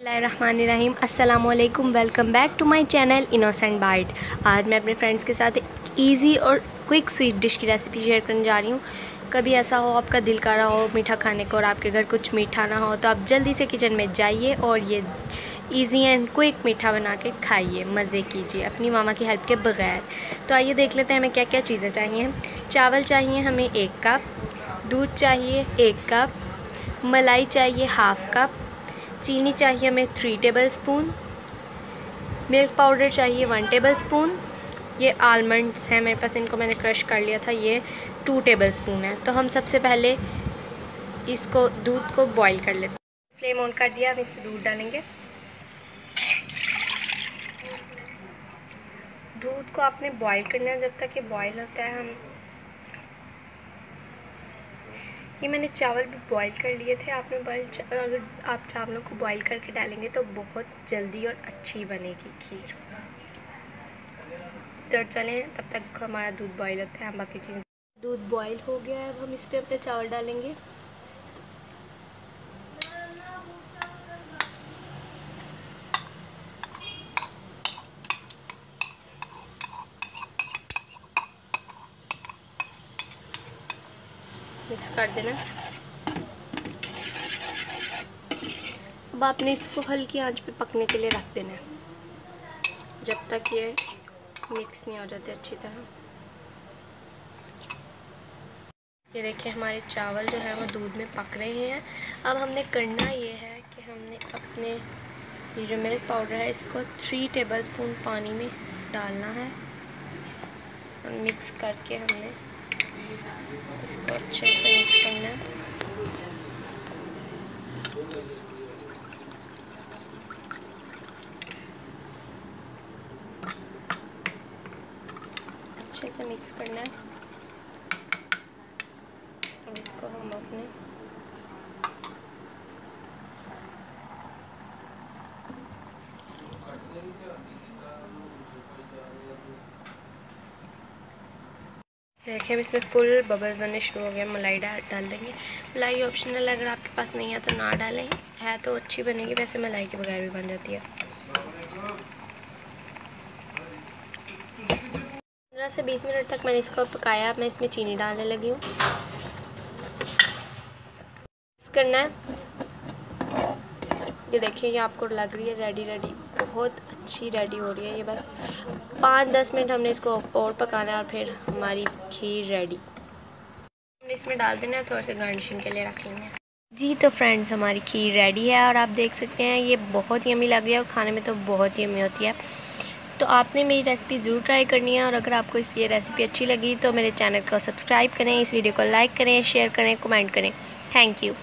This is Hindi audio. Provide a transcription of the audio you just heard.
अस्सलाम वालेकुम welcome back to my channel innocent bite. आज मैं अपने फ्रेंड्स के साथ एक इजी और क्विक स्वीट डिश की रेसिपी शेयर करने जा रही हूँ। कभी ऐसा हो आपका दिल कर रहा हो मीठा खाने को और आपके घर कुछ मीठा ना हो तो आप जल्दी से किचन में जाइए और ये ईजी एंड क्विक मीठा बना के खाइए, मज़े कीजिए, अपनी मामा की हेल्प के बग़ैर। तो आइए देख लेते हैं हमें क्या क्या चीज़ें चाहिए चावल चाहिए हमें एक कप दूध चाहिए एक कप मलाई चाहिए हाफ़ कप चीनी चाहिए हमें three tablespoon milk powder चाहिए वन टेबल स्पून ये आलमंड्स हैं, मेरे पास इनको मैंने क्रश कर लिया था, ये टू टेबल स्पून है। तो हम सबसे पहले इसको, दूध को बॉईल कर लेते हैं। फ्लेम ऑन कर दिया हम इस पर दूध डालेंगे। दूध को आपने बॉईल करना है, जब तक ये बॉईल होता है, हम ये मैंने चावल भी बॉईल कर लिए थे। आपने बॉयल अगर आप चावलों को बॉईल करके डालेंगे तो बहुत जल्दी और अच्छी बनेगी खीर। तो चलें, तब तक हमारा दूध बॉईल होता है, हम बाकी चीज़ें दूध बॉईल हो गया है, अब हम इस पर अपने चावल डालेंगे। मिक्स कर देना। अब आपने इसको हल्की आँच पे पकने के लिए रख देना है। जब तक ये मिक्स नहीं हो जाते अच्छी तरह। ये देखिए, हमारे चावल जो है वो दूध में पक रहे हैं। अब हमने करना ये है कि हमने अपने ये जो मिल्क पाउडर है, इसको थ्री टेबल स्पून पानी में डालना है। मिक्स करके हमने इसको अच्छे से मिक्स करना। अच्छे से मिक्स करना है। अब इसको हम अपने देखिए, अब इसमें फुल बबल्स बनने शुरू हो गए मलाई डाल डाल देंगे। मलाई ऑप्शनल अगर आपके पास नहीं है तो ना डालें। है तो अच्छी बनेगी। वैसे मलाई के बगैर भी बन जाती है। पंद्रह से बीस मिनट तक मैंने इसको पकाया। मैं इसमें चीनी डालने लगी हूँ। करना है। ये देखिए, ये आपको लग रही है रेडी रेडी बहुत अच्छी रेडी हो रही है, ये बस पाँच दस मिनट हमने इसको और पकाना है और फिर हमारी खीर रेडी। हमने इसमें डाल देना है, थोड़ा से गार्निशिंग के लिए रख लेंगे। जी तो फ्रेंड्स, हमारी खीर रेडी है और आप देख सकते हैं, ये बहुत यमी लग रही है और खाने में तो बहुत यमी होती है। तो आपने मेरी रेसिपी ज़रूर ट्राई करनी है और अगर आपको इस ये रेसिपी अच्छी लगी तो मेरे चैनल को सब्सक्राइब करें, इस वीडियो को लाइक करें, शेयर करें, कमेंट करें। Thank you.